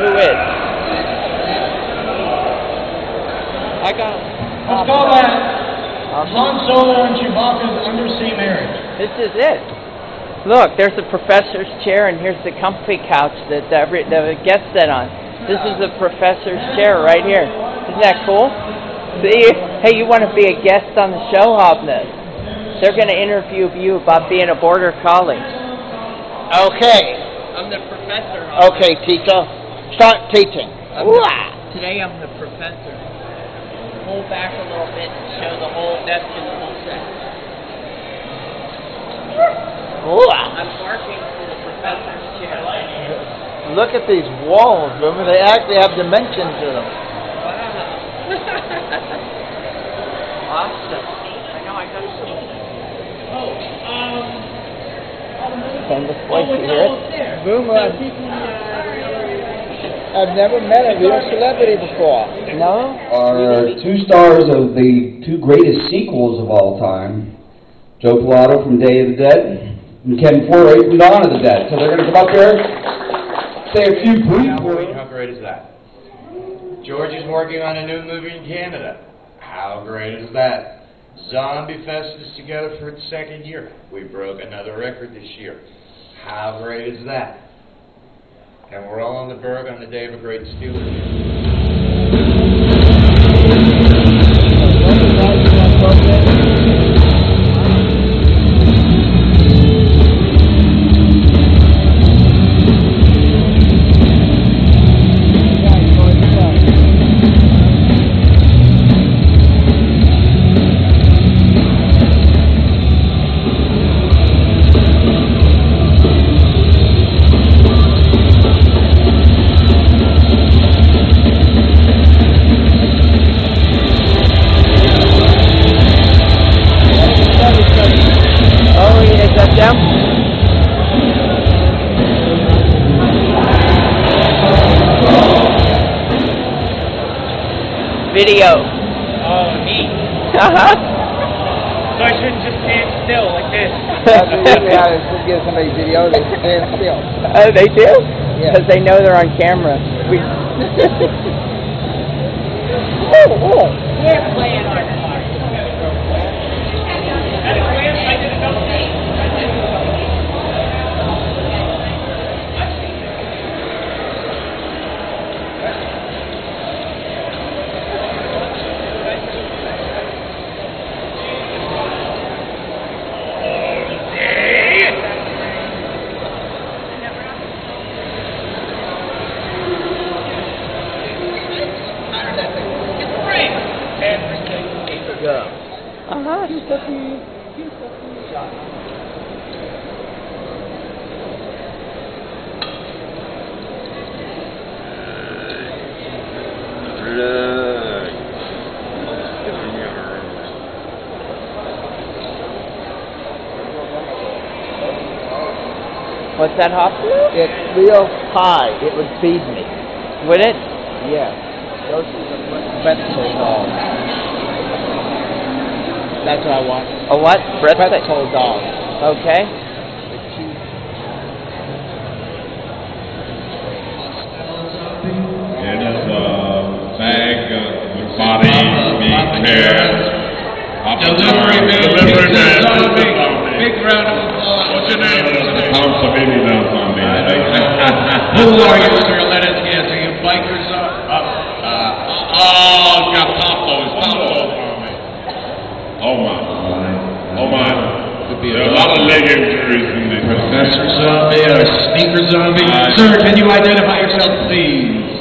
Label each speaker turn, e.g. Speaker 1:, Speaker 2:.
Speaker 1: Who is? I got. Let's go back. Han Solo and Chewbacca's undersea marriage.
Speaker 2: This is it. Look, there's the professor's chair, and here's the comfy couch that the, the guest sat on. This is the professor's chair right here. Isn't that cool? See, hey, you want to be a guest on the show, Hobnose? They're going to interview you about being a border collie.
Speaker 3: Okay.
Speaker 2: I'm the professor.
Speaker 3: Okay, Tito. Start teaching.
Speaker 2: Today I'm the professor. Pull back a little bit and show the whole desk and the whole set. I'm barking for the professor's chair.
Speaker 3: Look at these walls, women. They actually have dimension to them.
Speaker 2: Awesome. I know I got some.
Speaker 1: Oh, um...
Speaker 2: Famous voice, you hear it?
Speaker 3: Boomer, I've, I've never met a real celebrity before.
Speaker 2: No?
Speaker 4: are two stars of the two greatest sequels of all time, Joe Pilato from Day of the Dead and Ken Foree from Dawn of the Dead. So they're going to come up here, say a few brief words.
Speaker 5: How great is that? George is working on a new movie in Canada. How great is that? Zombie Fest is together for its second year. We broke another record this year. How great is that? And we're all on the 'Burgh on the day of a great Steelers game.
Speaker 2: Video.
Speaker 1: Oh, neat.
Speaker 2: Uh-huh.
Speaker 1: So I shouldn't just stand still like this.
Speaker 3: That's usually how they give somebody video. They stand still.
Speaker 2: Oh, they do?
Speaker 3: Yeah.
Speaker 2: Because they know they're on camera. We.
Speaker 1: We're playing our part. At a glance, I did a double take.
Speaker 2: What's that, Hoffman?
Speaker 3: It's real high. It would feed me.
Speaker 2: Would it?
Speaker 3: Yeah. Those are the dogs. That's what I want.
Speaker 2: A what? Breath
Speaker 3: Pretzel dogs.
Speaker 2: Okay.
Speaker 3: The cheese.
Speaker 6: It's a bag of bodies being paired.
Speaker 7: Delivery man,
Speaker 6: Delivery
Speaker 7: pizza
Speaker 6: man,
Speaker 7: zombie.
Speaker 6: pizza zombie.
Speaker 7: Big round of applause. What's your name?
Speaker 6: Tom Savini down zombie.
Speaker 7: Who are you, sir? Let us guess. Are you bikers up? up uh,
Speaker 6: Oh, it's got pompos, pompos on me. Oh my, oh my.
Speaker 7: could be
Speaker 6: There are a lot of leg injuries in this.
Speaker 7: Professor Zombie or Sneaker Zombie. Sir, can you identify yourself, please?